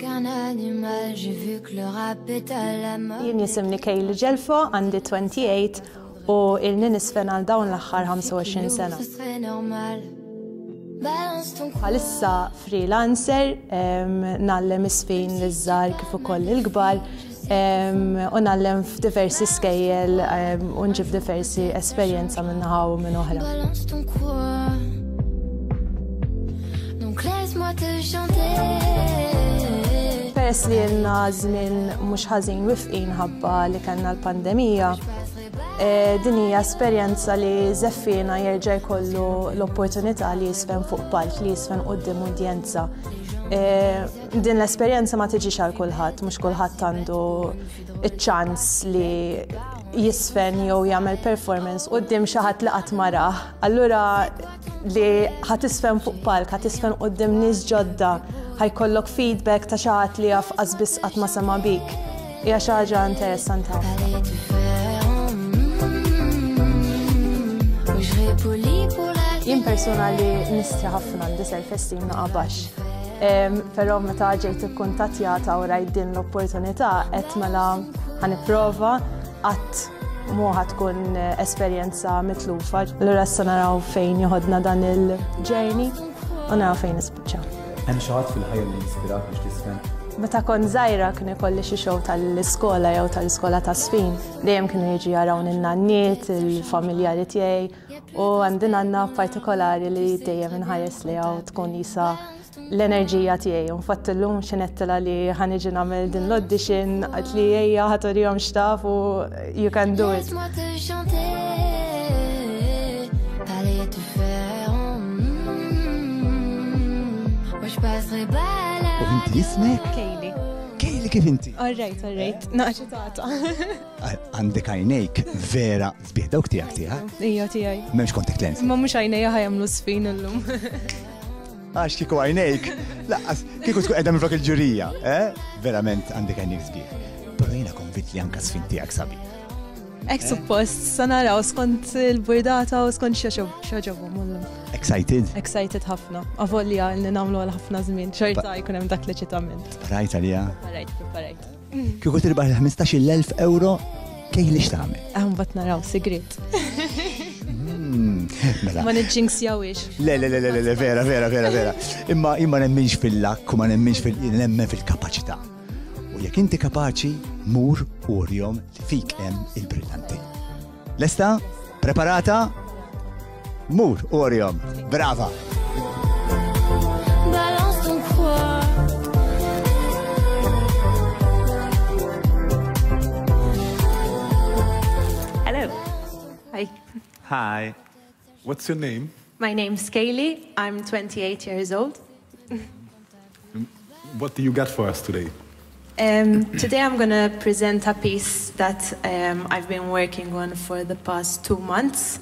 qu'un animal, j'ai vu que le rap est à la mode. Jien jisimni Kejli Ġelfo, għandi 28 u il-ninisfen għal dawn l-axħar 25 sena. Għalissa freelancer, em, nallem isfin l-żar kif ukoll il-kbar em, u nallem f'diversi skejjel u nġib diversi esperjenza minn u minn oħra. Donc laisse-moi te chanter. Peress li jenna żmien mhux ħażin wifqin ħabba li kellna l-pandemija, e, din hija esperjenza li żeffina jerġa' jkollu l-opportunità li jisfen fuq palk, li jisfen qudiem udjenza. E, din l-esperjenza ma tiġix għal kulħadd, mhux kulħadd għandu iċ-ċans li jisfen jew jagħmel performance qudiem xi ħadd li qatt maraħ. Allura li ħatisfen fuq palk, ħatisfen qudiem nies ġodda, ħajkollok feedback ta' xaħat li għaf għazbis għat ma sema bik. Ija xaħġa interessanti. Jien persona li nistri ħafna għandi self-esteem naqabax. Però meta ġejt ikkuntattjata u rajt din l-opportunità qed mela ħaniprova qatt muħa tkun eh, esperjenza mitlufa. L-ura s-sanaraw fejn joħodna dan il-ġerni u naraw fejn nispiċċaw. Hemm xi ħadd fil-ħajja li inspirat biex tisfen. Meta kon zaħira kien ikolli xi show tal-iskola jew tal-iskola ta' sfin, dejjem kienu jiġi jaraw in-nanniet, il-familjari tiegħi u għandin għandna partikolari li dejjem inħares li għaw tkun jisa l-enerġija tiegħi. Unfatt illum xinettela li ħaniġi nagħmel din l-audition għat li ejja ħatorihom xtaf u you can do it. U inti jismek? Kejli. Kejli kif inti? Alright, alright. Naċitata. Għandek għajnejk vera zbieħ dawk tijak tijak? Ija tijaj. Memx contact lens. Ma mux għajnija ħajamlu sfin illum. Għax kiku għajnejk, laqqas, kiku tkun edha minn il-ġurija, eh? Verament għandek għajnejk zbieħ. Pero jina konvit li anka sfin tijak sabi. Ek suppost, sanaraw skont il-burdata u skont xaġobu mullum. Excited? Excited ħafna. Avolja li namlu għal ħafna żmien. Xorta jkun hemm dak l-eċitament. Parajt għalija. Preparajt, preparajt. Kiku tirbaħ 15.000 euro, kej li xtaħme? Għan bat naraw, sigrit. Mela. Ma jawix. Le, le, le, le, le, vera, vera, vera, vera. Imma imma nemminx fil-lak u ma nemminx fil nemmen fil-kapacità. U jekk inti kapaċi, mur u rjom li fik hemm il-brillanti. Lesta? Preparata? Mur u rjom. Brava! balance ton quoi. Hello, Hi, Hi. What's your name? my name's Kayleigh. I'm 28 years old. What do you got for us today? Um, today I'm going to present a piece that um, I've been working on for the past two months.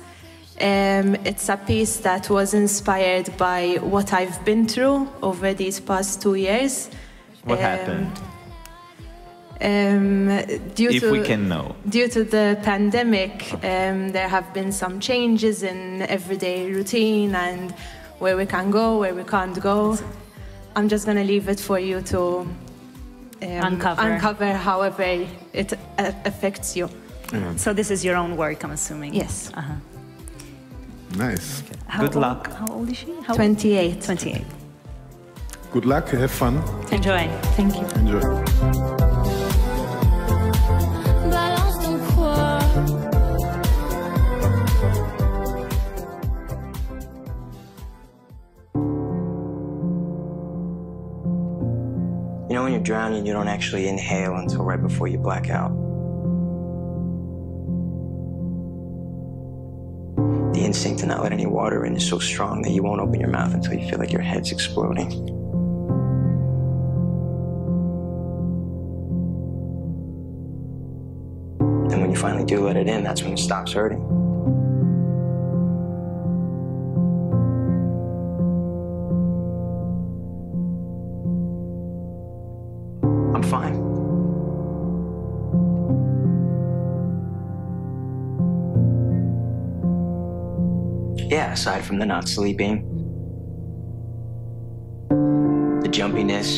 Um, it's a piece that was inspired by what I've been through over these past two years. what Um, happened? Um, due If to, we can know. Due to the pandemic, um, there have been some changes in everyday routine and where we can go, where we can't go. I'm just going to leave it for you to um, Uncover. uncover however it uh, affects you. So this is your own work, I'm assuming. Yes. Uh-huh. Nice. How Good old- luck. How old is she? How 28. 28. Good luck. Have fun. Enjoy. Thank you. Enjoy. You know, when you're drowning, you don't actually inhale until right before you black out. The instinct to not let any water in is so strong that you won't open your mouth until you feel like your head's exploding. And when you finally do let it in, that's when it stops hurting. Aside from the not sleeping, the jumpiness,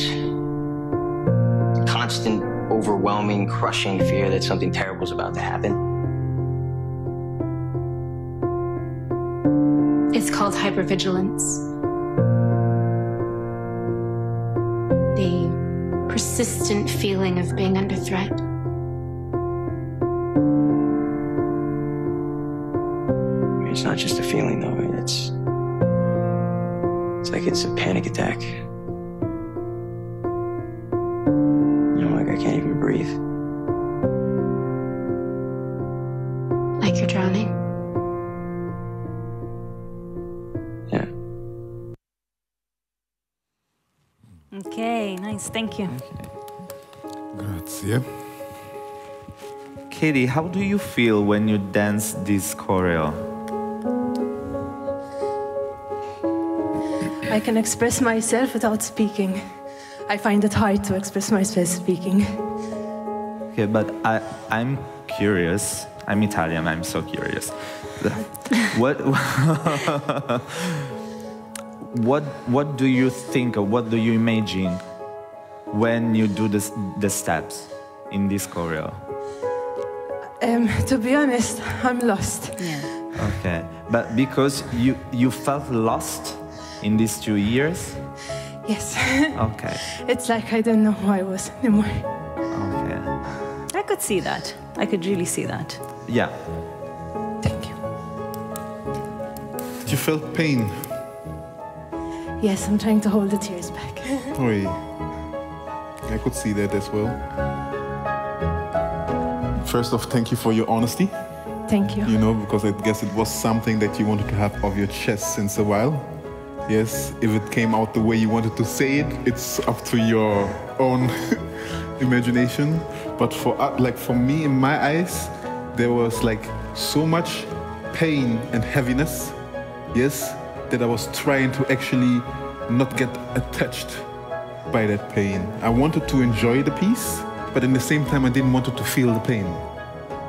constant, overwhelming, crushing fear that something terrible is about to happen. It's called hypervigilance. The persistent feeling of being under threat. It's not just a feeling, though. It's it's like it's a panic attack. You know, like I can't even breathe. Like you're drowning. Yeah. Okay, nice. Thank you. Grazie. Katie, how do you feel when you dance this choreo? I can express myself without speaking. I find it hard to express myself speaking. Okay, but I, I'm curious. I'm Italian. I'm so curious. what, what, what do you think or what do you imagine when you do this, the steps in this choreo? Um, to be honest, I'm lost. Yeah. Okay, but because you you felt lost in these two years. Yes. Okay, it's like I don't know who I was anymore. okay, I could see that. I could really see that. yeah. Thank you. Did you feel pain? Yes, I'm trying to hold the tears back. Oi. I could see that as well. First off, thank you for your honesty. Thank you. You know, because I guess it was something that you wanted to have off your chest since a while. Yes, if it came out the way you wanted to say it, it's up to your own imagination. But for uh, like for me, in my eyes, there was like so much pain and heaviness. Yes, that I was trying to actually not get attached by that pain. I wanted to enjoy the piece, but in the same time, I didn't want to feel the pain.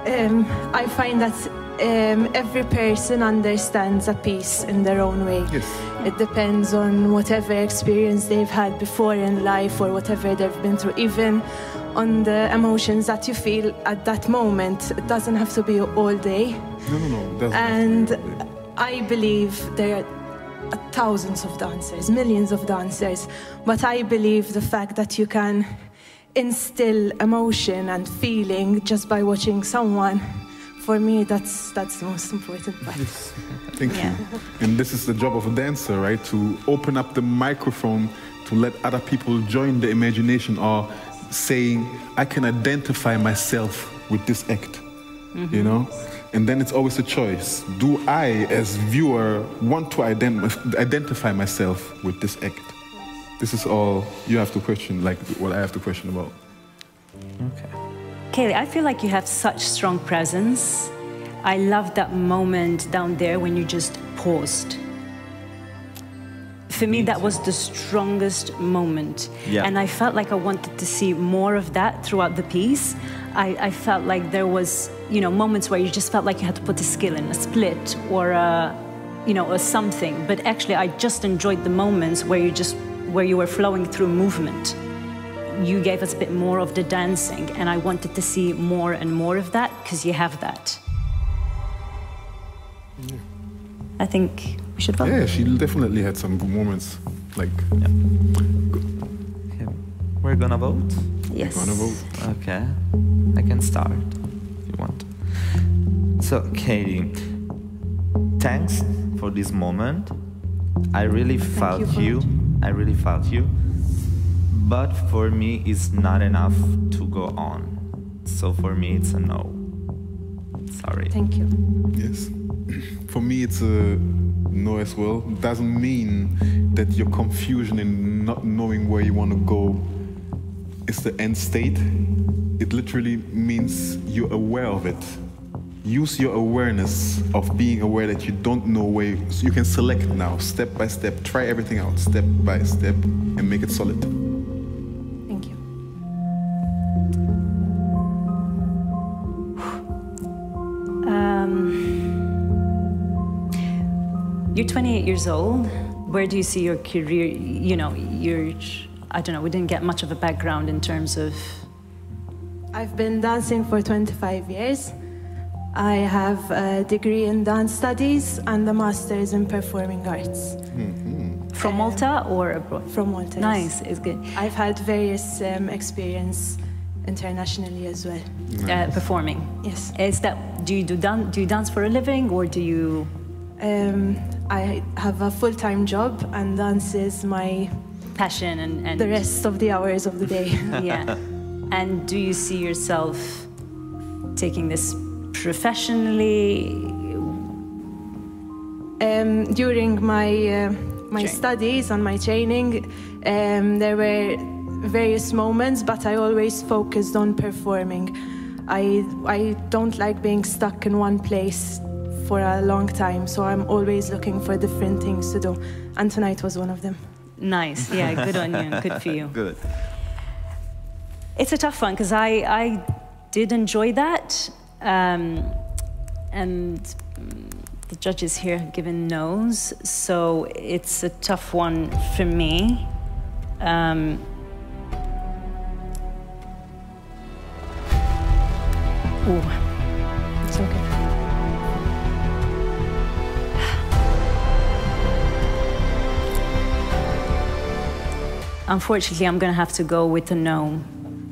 Um, I find that um, every person understands a piece in their own way. Yes. It depends on whatever experience they've had before in life or whatever they've been through, even on the emotions that you feel at that moment. It doesn't have to be all day. No, no, no. And I believe there are thousands of dancers, millions of dancers, but I believe the fact that you can instill emotion and feeling just by watching someone, for me, that's that's the most important part. Thank you. And this is the job of a dancer, right? To open up the microphone to let other people join the imagination or saying, I can identify myself with this act. You mm-hmm. know? And then it's always a choice. Do I, as viewer, want to ident- identify myself with this act? This is all you have to question, like what I have to question about. Kayleigh, I feel like you have such strong presence. I love that moment down there when you just paused. For me, that was the strongest moment. Yeah. And I felt like I wanted to see more of that throughout the piece. I, I felt like there was, you know, moments where you just felt like you had to put a skill in, a split or a, you know, or something. But actually, I just enjoyed the moments where you just, where you were flowing through movement you gave us a bit more of the dancing, and I wanted to see more and more of that because you have that. I think we should vote. Yeah, she definitely had some good moments. Like, We're gonna vote? Yes. Gonna vote. Okay. I can start if you want. So, Katie, thanks for this moment. I really felt you you. I really felt you. But for me, it's not enough to go on. So for me, it's a no. Sorry. Thank you. yes. For me, it's a no as well. Doesn't mean that your confusion in not knowing where you want to go is the end state. It literally means you're aware of it. Use your awareness of being aware that you don't know where you, so you can select now, step by step, try everything out, step by step, and make it solid. 28 years old. Where do you see your career? You know, you're I don't know, we didn't get much of a background in terms of. I've been dancing for 25 years. I have a degree in dance studies and a master's in performing arts. From Malta or abroad? From Malta. Nice, it's good. I've had various um, experience internationally as well. Uh, performing. Yes. Is that do you do dan- do you dance for a living or do you? Um, I have a full-time job and dance is my passion and, and the rest of the hours of the day. yeah. And do you see yourself taking this professionally? Um, during my uh, my studies and my training, um, there were various moments, but I always focused on performing. I I don't like being stuck in one place for a long time, so I'm always looking for different things to do, and tonight was one of them. Nice. Yeah, good on you. Good for you. Good. It's a tough one because I, I did enjoy that. Um, and mm, the judges here have given no's. So it's a tough one for me. Um, ooh, unfortunately, I'm going to have to go with a no.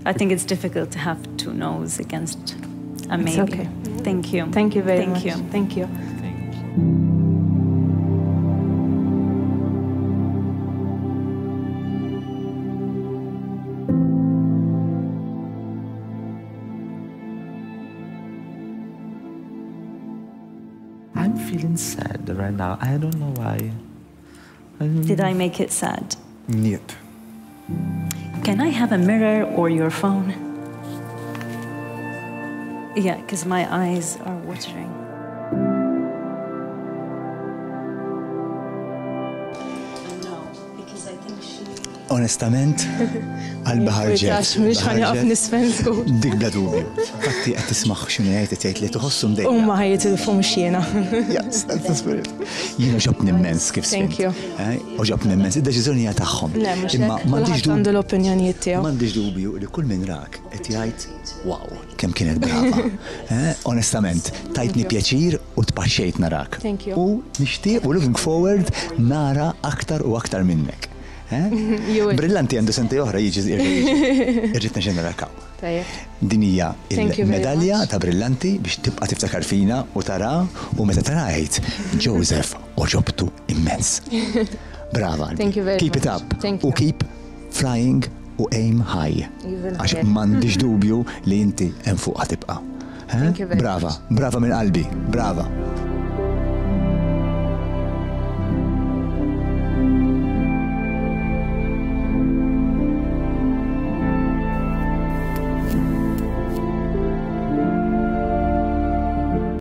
I think it's difficult to have two no's against a It's okay. Thank you. Thank you very Thank much. you. Thank you. I'm feeling sad right now. I don't know why. I don't Did I make it sad? Niet. Can I have a mirror or your phone? Yeah, because my eyes are watering. Onestament, għalbi ħarġet. Mux ħanjaf ħarġet. nisfen skur. Dik bla dubju. Fatti qed tismaħ jgħid qed jgħid li tħossum dejjem. Umma ħajitilfu mux jena. Jiena ġobni immens kif Thank you. U ġobni immens. Le, mux Imma m'għandix Kulħadd għandu l-opinjonijiet tiegħu. M'għandix dubju li kull min rak qed jgħid wow, kemm kienet brava. Eh, Onestament, tajtni pjaċir u tpaxxejt narak. Thank you. U nixtieq u looking forward nara aktar u aktar minnek. Eh? Brillanti għandu senti oħra jiġi irrid nixenrakaw. Dinija il-medalja ta' brillanti biex tibqa tiftakar fina u tara u meta tara għajt Joseph oġobtu immens. Brava. Keep it up. U keep flying u aim high. Għax mandiġ dubju li inti enfuqa tibqa. Eh? Brava, brava minn qalbi, brava.